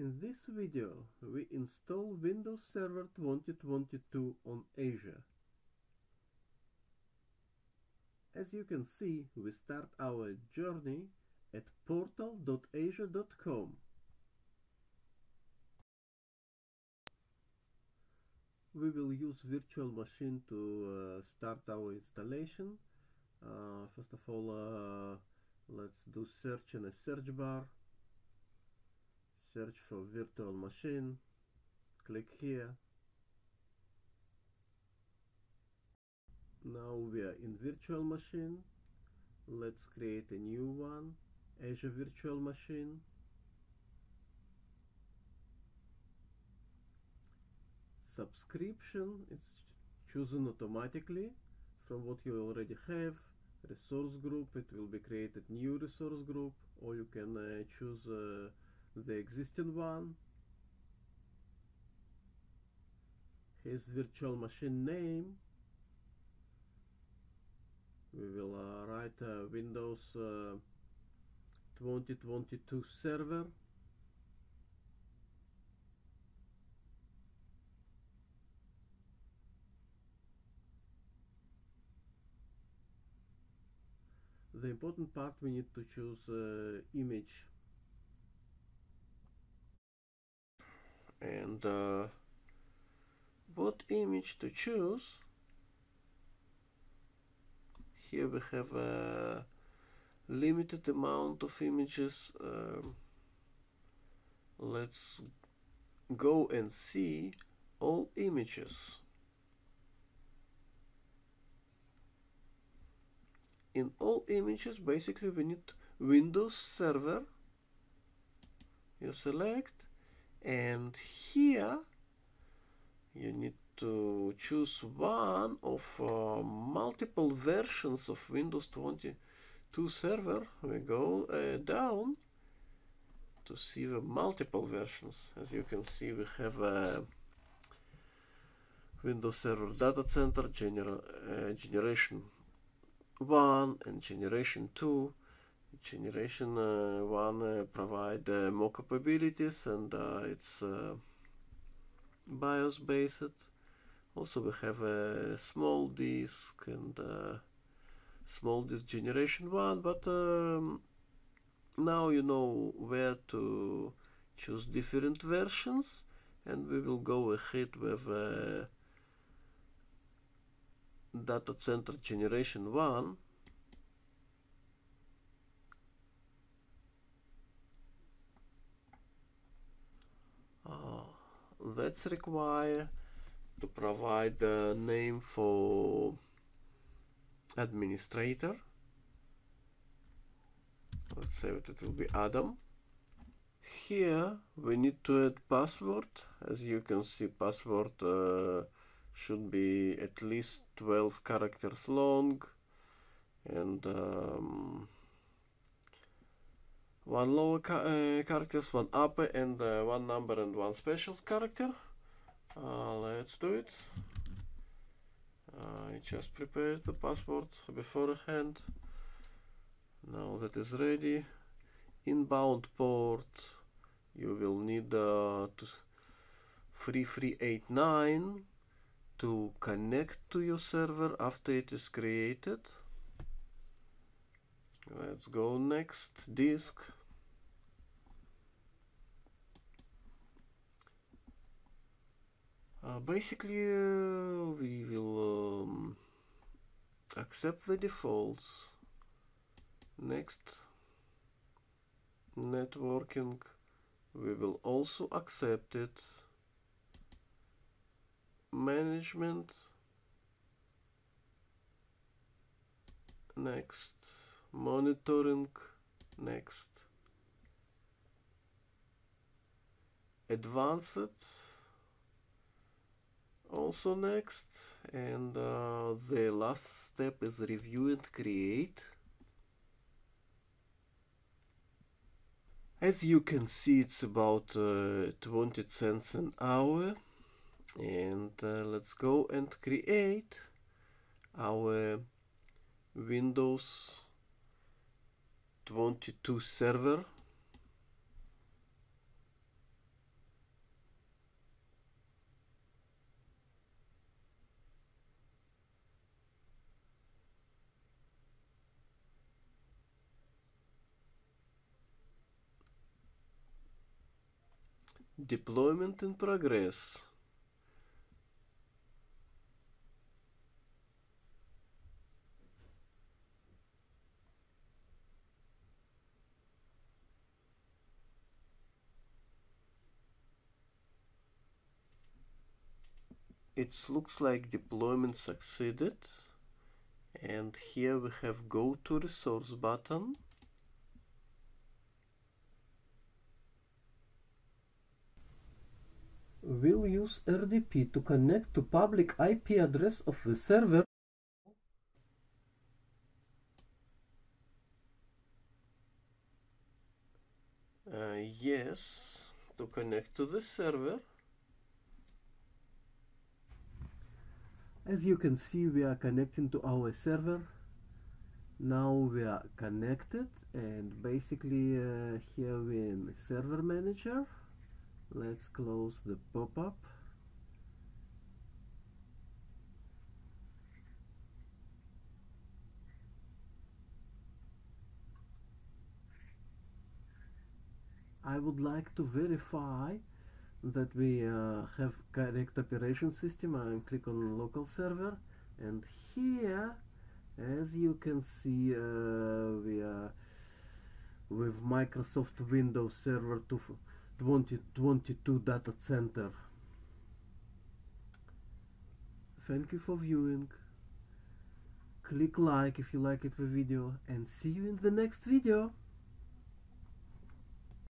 In this video, we install Windows Server 2022 on Azure. As you can see, we start our journey at portal.azure.com. We will use virtual machine to uh, start our installation. Uh, first of all, uh, let's do search in a search bar search for virtual machine. Click here. Now we are in virtual machine. Let's create a new one. Azure virtual machine. Subscription it's chosen automatically from what you already have. Resource group it will be created new resource group or you can uh, choose uh, the existing one. His virtual machine name. We will uh, write uh, Windows uh, 2022 server. The important part we need to choose uh, image and uh, what image to choose? Here we have a limited amount of images um, let's go and see all images. In all images basically we need Windows Server. You select and here you need to choose one of uh, multiple versions of Windows 22 server. We go uh, down to see the multiple versions. As you can see we have a Windows Server Data Center gener uh, generation 1 and generation 2 generation uh, 1 uh, provide uh, more capabilities and uh, it's uh, BIOS based also we have a small disk and uh, small disk generation 1 but um, now you know where to choose different versions and we will go ahead with data center generation 1 that's require to provide the name for administrator. Let's say that it will be Adam. Here we need to add password. As you can see password uh, should be at least 12 characters long. And um, one lower ca uh, characters, one upper and uh, one number and one special character. Uh, let's do it. I just prepared the password beforehand. Now that is ready. Inbound port you will need uh, 3389 to connect to your server after it is created let's go next disk basically uh, we will um, accept the defaults. Next networking. We will also accept it. Management. Next monitoring. Next advanced also next and uh, the last step is review and create. As you can see it's about uh, 20 cents an hour and uh, let's go and create our Windows 22 server deployment in progress. It looks like deployment succeeded. And here we have go to resource button We'll use RDP to connect to public IP address of the server uh, yes to connect to the server As you can see, we are connecting to our server. Now we are connected and basically uh, here we're in server manager. Let's close the pop-up. I would like to verify that we uh, have correct operation system I click on local server and here as you can see uh, we are with Microsoft Windows Server 2022 data center. Thank you for viewing. Click like if you like it the video and see you in the next video